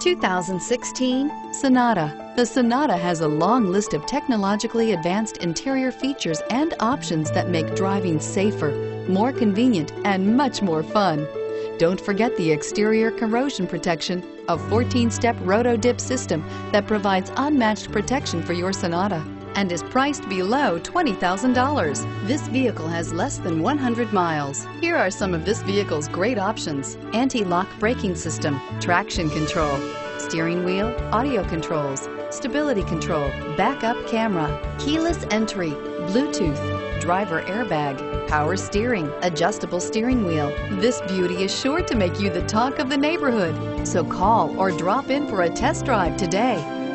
2016 Sonata. The Sonata has a long list of technologically advanced interior features and options that make driving safer, more convenient, and much more fun. Don't forget the exterior corrosion protection, a 14-step roto-dip system that provides unmatched protection for your Sonata and is priced below $20,000. This vehicle has less than 100 miles. Here are some of this vehicle's great options. Anti-lock braking system, traction control, steering wheel, audio controls, stability control, backup camera, keyless entry, Bluetooth, driver airbag, power steering, adjustable steering wheel. This beauty is sure to make you the talk of the neighborhood. So call or drop in for a test drive today.